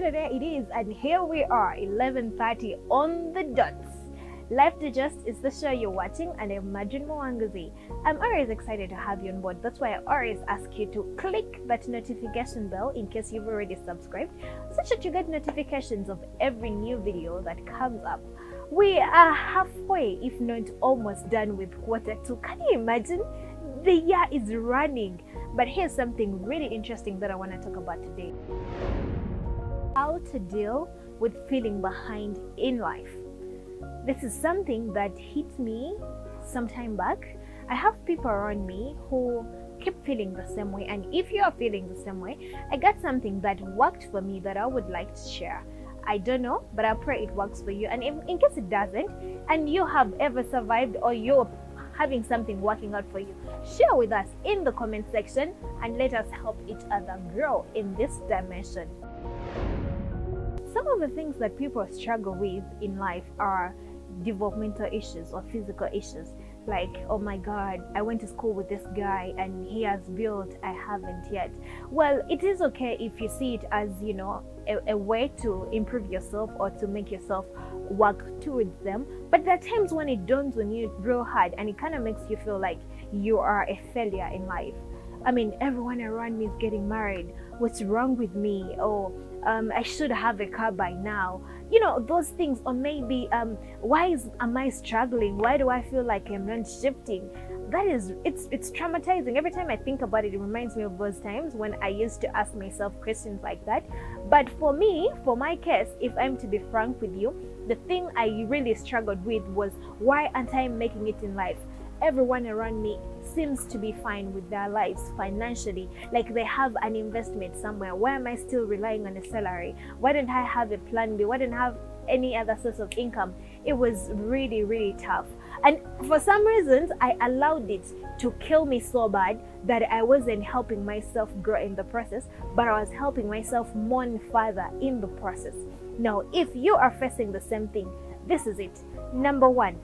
Saturday it is, and here we are, 11:30 on the dot. Life Digest is the show you're watching, and I'm Madrine Mwangazi. I'm always excited to have you on board. That's why I always ask you to click that notification bell in case you've already subscribed, so that you get notifications of every new video that comes up. We are halfway, if not almost done with quarter two. Can you imagine? The year is running. But here's something really interesting that I want to talk about today how to deal with feeling behind in life. This is something that hit me some time back. I have people around me who keep feeling the same way, and if you are feeling the same way, I got something that worked for me that I would like to share. I don't know, but I pray it works for you. And in, in case it doesn't, and you have ever survived or you're having something working out for you, share with us in the comment section and let us help each other grow in this dimension. Some of the things that people struggle with in life are developmental issues or physical issues. Like oh my god i went to school with this guy and he has built i haven't yet. Well it is okay if you see it as you know a, a, way to improve yourself or to make yourself work towards them. But there are times when it dawns on you real hard and it kind of makes you feel like you are a failure in life. I mean everyone around me is getting married. What's wrong with me? Or um, I should have a car by now. You know, those things, or maybe um, why is, am I struggling? Why do I feel like I'm not shifting? That is, it's it's traumatizing. Every time I think about it, it reminds me of those times when I used to ask myself questions like that. But for me, for my case, if I'm to be frank with you, the thing I really struggled with was why aren't I making it in life? Everyone around me seems to be fine with their lives financially, like they have an investment somewhere. Why am I still relying on a salary? Why don't I have a plan B? Why don't I have any other source of income? It was really, really tough. And for some reasons, I allowed it to kill me so bad that I wasn't helping myself grow in the process, but I was helping myself mourn further in the process. Now, if you are facing the same thing, this is it. Number one,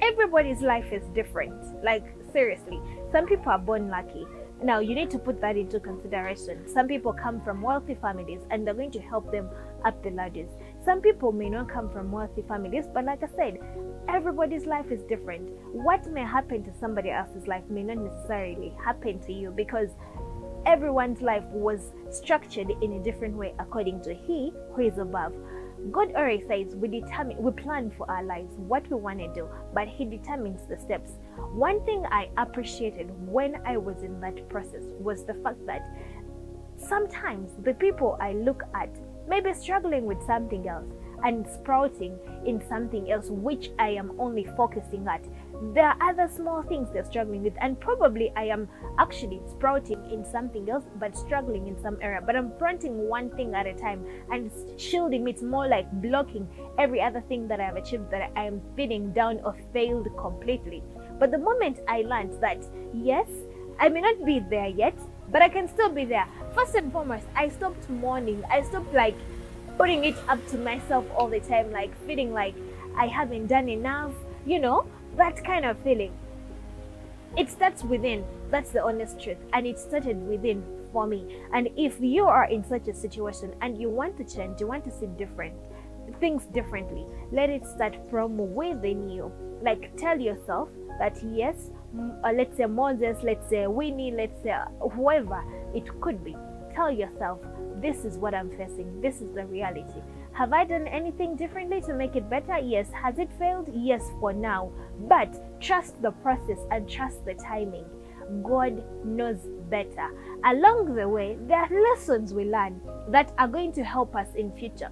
everybody's life is different. Like, seriously, some people are born lucky. Now, you need to put that into consideration. Some people come from wealthy families and they're going to help them up the ladders. Some people may not come from wealthy families, but like I said, everybody's life is different. What may happen to somebody else's life may not necessarily happen to you because everyone's life was structured in a different way according to He who is above. God already says we determine, we plan for our lives, what we want to do, but He determines the steps. One thing I appreciated when I was in that process was the fact that sometimes the people I look at may be struggling with something else and sprouting in something else which I am only focusing at. There are other small things they're struggling with, and probably I am actually sprouting in something else but struggling in some area. But I'm planting one thing at a time and shielding. It's more like blocking every other thing that I've achieved that I am feeling down or failed completely. But the moment I learned that, yes, I may not be there yet, but I can still be there. First and foremost, I stopped mourning. I stopped like putting it up to myself all the time, like feeling like I haven't done enough, you know, that kind of feeling. It starts within. That's the honest truth. And it started within for me. And if you are in such a situation and you want to change, you want to see different things differently, let it start from within you. Like tell yourself that yes, uh, let's say Moses, let's say Winnie, let's say whoever it could be. Tell yourself this is what I'm facing. This is the reality. Have I done anything differently to make it better? Yes. Has it failed? Yes, for now. But trust the process and trust the timing. God knows better. Along the way, there are lessons we learn that are going to help us in future.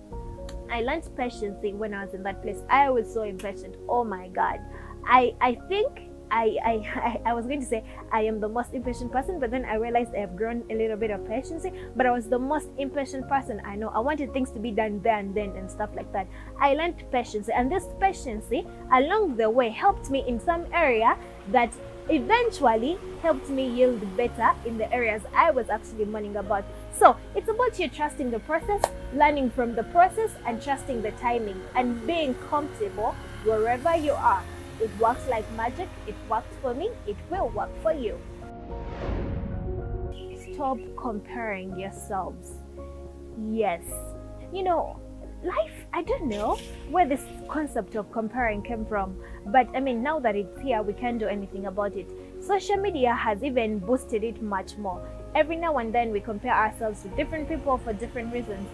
I learned patience when I was in that place. I was so impatient. Oh my God. I, I think I, I, I was going to say I am the most impatient person, but then I realized I have grown a little bit of patience. But I was the most impatient person I know. I wanted things to be done there and then and stuff like that. I learned patience, and this patience along the way helped me in some area that eventually helped me yield better in the areas I was actually mourning about. So it's about you trusting the process, learning from the process, and trusting the timing and being comfortable wherever you are. It works like magic. It works for me. It will work for you. Stop comparing yourselves. Yes. You know, life, I don't know where this concept of comparing came from, but I mean, now that it's here, we can't do anything about it. Social media has even boosted it much more. Every now and then, we compare ourselves to different people for different reasons.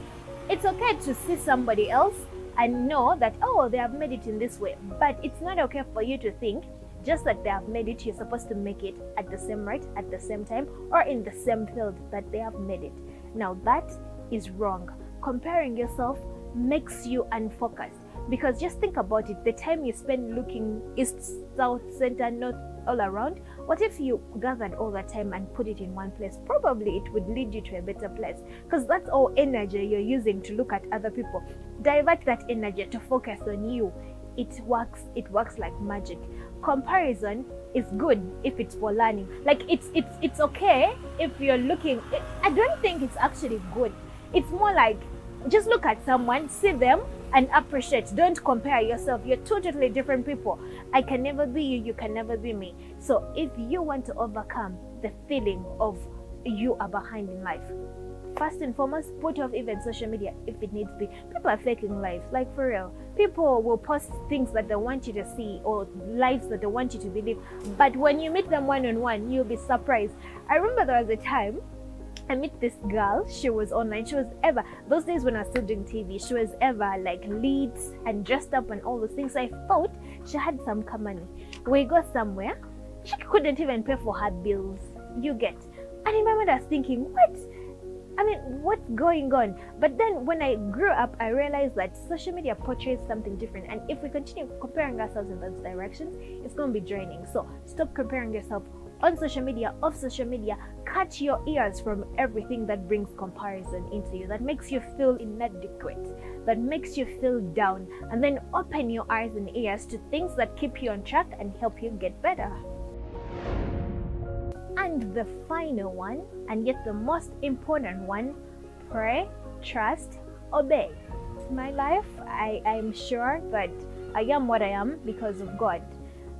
It's okay to see somebody else and know that, oh, they have made it in this way, but it's not okay for you to think just like they have made it, you're supposed to make it at the same rate, at the same time, or in the same field that they have made it. Now, that is wrong. Comparing yourself makes you unfocused because just think about it the time you spend looking east, south, center, north, all around. What if you gathered all that time and put it in one place? Probably it would lead you to a better place because that's all energy you're using to look at other people. Divert that energy to focus on you. It works, it works like magic. Comparison is good if it's for learning. Like it's it's it's okay if you're looking I don't think it's actually good. It's more like just look at someone, see them, and appreciate. Don't compare yourself. You're two totally different people. I can never be you, you can never be me. So if you want to overcome the feeling of you are behind in life, first and foremost, put off even social media if it needs to be. People are faking life, like for real. People will post things that they want you to see or lives that they want you to believe. But when you meet them one on one, you'll be surprised. I remember there was a time I met this girl. She was online. She was ever those days when I was still doing TV. She was ever like leads and dressed up and all those things. So I thought she had some money. We go somewhere. She couldn't even pay for her bills. You get. And in my mind, I was thinking, what? I mean, what's going on? But then when I grew up, I realized that social media portrays something different. And if we continue comparing ourselves in those directions, it's going to be draining. So stop comparing yourself on social media, off social media, cut your ears from everything that brings comparison into you, that makes you feel inadequate, that makes you feel down, and then open your eyes and ears to things that keep you on track and help you get better. And the final one, and yet the most important one pray, trust, obey. My life, I am sure that I am what I am because of God.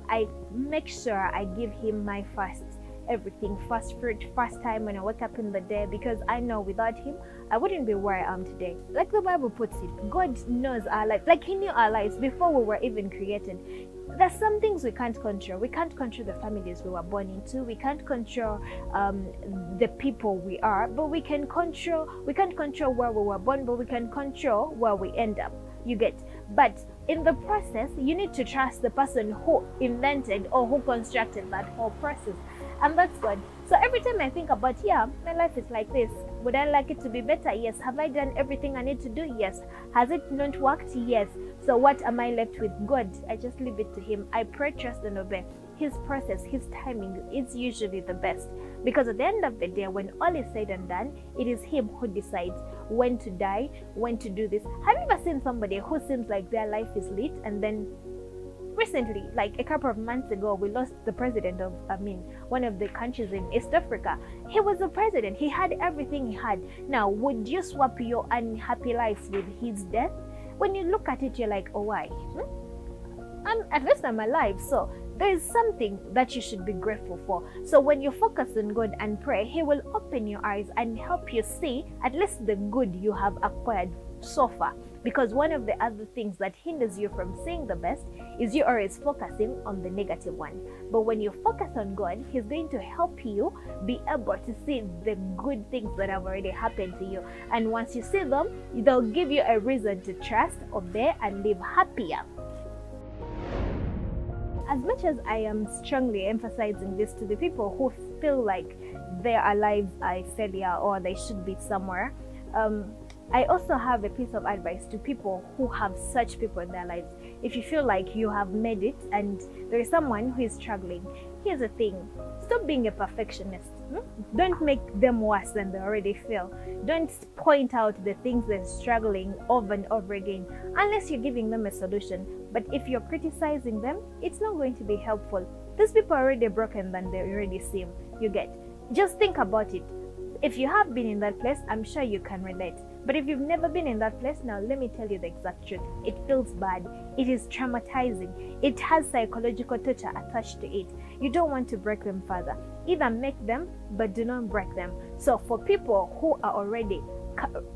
I make sure I give Him my first everything first fruit first time when i wake up in the day because i know without him i wouldn't be where i am today. Like the bible puts it god knows our lives like he knew our lives before we were even created. There's some things we can't control. We can't control the families we were born into. We can't control um, the people we are but we can control we can't control where we were born but we can control where we end up. You get? But in the process, you need to trust the person who invented or who constructed that whole process. And that's good. So every time I think about, yeah, my life is like this. Would I like it to be better? Yes. Have I done everything I need to do? Yes. Has it not worked? Yes. So what am I left with? God. I just leave it to Him. I pray, trust, and obey. His process, His timing is usually the best. Because at the end of the day, when all is said and done, it is Him who decides when to die, when to do this. Have you ever seen somebody who seems like their life is lit and then recently, like a couple of months ago, we lost the president of, I mean, one of the countries in East Africa. He was the president, he had everything he had. Now, would you swap your unhappy life with his death? When you look at it, you're like, oh, why? Hmm? I'm, at least I'm alive, so there is something that you should be grateful for. So when you focus on God and pray, He will open your eyes and help you see at least the good you have acquired so far. Because one of the other things that hinders you from seeing the best is you always focusing on the negative one. But when you focus on God, He's going to help you be able to see the good things that have already happened to you. And once you see them, they'll give you a reason to trust, obey, and live happier as much as I am strongly emphasizing this to the people who feel like their lives are a failure or they should be somewhere, um, I also have a piece of advice to people who have such people in their lives. If you feel like you have made it and there is someone who is struggling, here's the thing stop being a perfectionist. Hmm? Don't make them worse than they already feel. Don't point out the things they're struggling over and over again unless you're giving them a solution. But if you're criticizing them, it's not going to be helpful. These people are already broken than they already seem. You get. Just think about it. If you have been in that place, I'm sure you can relate. But if you've never been in that place, now let me tell you the exact truth. It feels bad. It is traumatizing. It has psychological torture attached to it. You don't want to break them further. either make them but do not break them. So for people who are already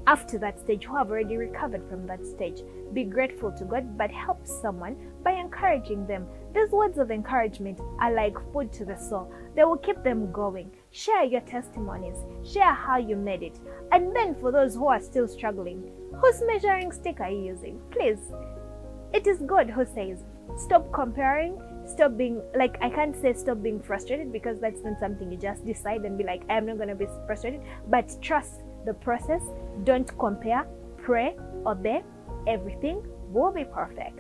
after that stage who have already recovered from that stage. Be grateful to God, but help someone by encouraging them. These words of encouragement are like food to the soul, they will keep them going. Share your testimonies, share how you made it. And then for those who are still struggling, whose measuring stick are you using? Please, it is God who says, stop comparing stop being like i can't say stop being frustrated because that's not something you just decide and be like i'm not going to be frustrated but trust the process. Don't compare, pray, obey. Everything will be perfect.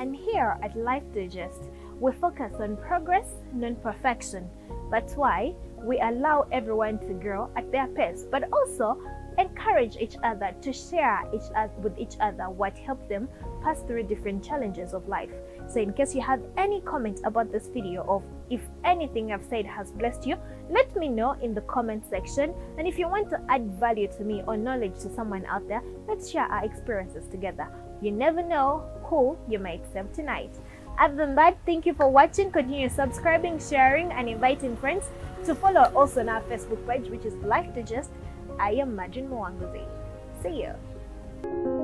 And here at Life Digest, we focus on progress, not perfection. That's why we allow everyone to grow at their pace, but also encourage each other to share each with each other what helped them pass through different challenges of life. So in case you have any comments about this video or if anything I've said has blessed you, let me know in the comment section. And if you want to add value to me or knowledge to someone out there, let's share our experiences together. You never know who you might serve tonight. Other than that, thank you for watching. Continue subscribing, sharing, and inviting friends to follow also on our Facebook page, which is Life Digest. I am Madrine Mwanguzi. See you.